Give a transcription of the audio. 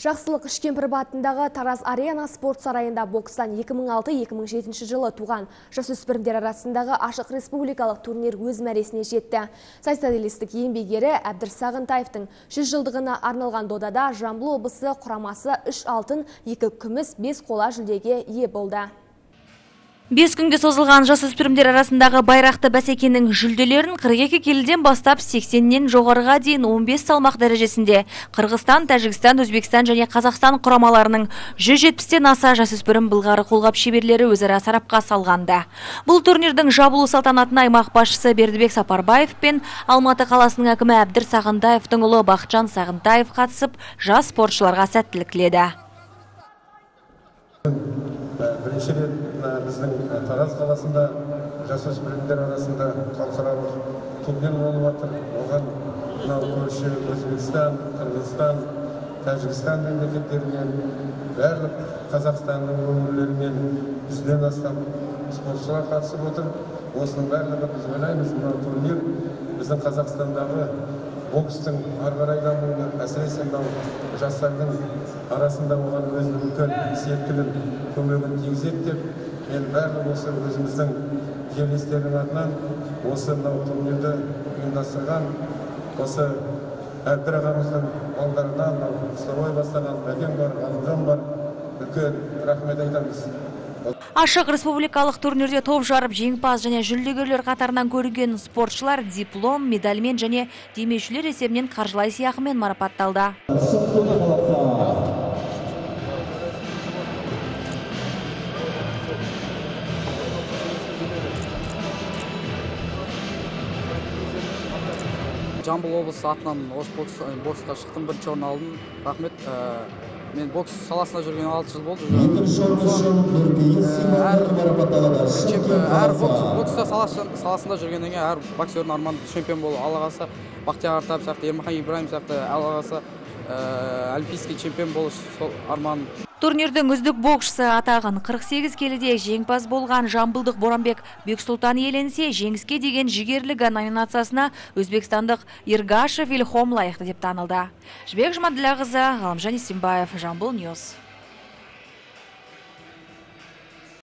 Жақсылық Үшкемпір батындағы Тараз Арена спорт сарайында бокстан 2006-2007 жылы туған жасөспірімдер арасындағы ашық республикалық турнир өз мәресіне жетті. Социалистік еңбегері Әбдір Сағынтаевтың 100 жылдығына арналған додада Жамбыл облысы құрамасы 3 алтын, 2 күміс, 5 қола жүлдеге ие болды. Бес күнге созылған жасөспірімдер арасындағы байрақты бәсекенің жүлделерін 42 келіден бастап 80-нен жоғарыға дейін 15 салмақ дәрежесінде Қырғызстан, Тәжікстан, Өзбекстан және Қазақстан құрамаларының 170-тен аса жасөспірім былғары қолғап шеберлері өзара сарапқа салғанды. Бұл турнирдің жабылу салтанатына аймақ басшысы Бердібек Сапарбаев пен Алматы қаласының әкімі Әбдір ұлы Бақытжан Сағынтаев қатысып, жас спортшыларға сәттілік тіледі. Бірінші рет біздің тараз қаласында жасөспірімдер арасында халықаралық турнир болып жатыр оған мынау көрші өзбекстан қырғызстан тәжікстан мемлекеттерінен барлық қазақстанның өңірлерінен жүзден астам спортшылар қатысып отыр. Осының барлығы біз ойлаймыз мынау турнир біздің қазақстандағы бокстың қарай дамуына әсіресе мынау жастардың арасында оған өзінің үлкен септігін көмегін тигізеді деп мен барлық осы өзіміздің жерлестердің атынан осы мынау турнирді ұйымдастырған осы әбдір ағамыздың балдарына мынау бастаған мәкен бар ғалымжан бар үлкен рахмет айтамыз. Ашық республикалық турнирде топ жарып жеңімпаз және жүлдегерлер қатарынан көрінген спортшылар диплом, медальмен және демеушілер есебінен қаржылай сыйақымен марапатталды. жамбыл облысы атынан осы боксқа шықтым бірінші орын алдым рахмет мен бокс саласында жүрген алты жыл болды әр бокс саласында жүргеннен кейін әр боксердің арманы чемпион болу алла қаласа бақтияр артаев сияқты ермахан ибраим сияқты алла қаласа олимпийский чемпион болу сол арманым Турнирдің үздік боксшысы атағын 48 келіде жеңімпаз болған жамбылдық Боранбек Бексұлтан еленсе, жеңіске деген жігерлігі номинациясына өзбекстандық Иргашев Илхом лайықты деп танылды. Жібек Жұмаділі қызы, Ғалымжан Исимбаев, Жамбыл Ньюс.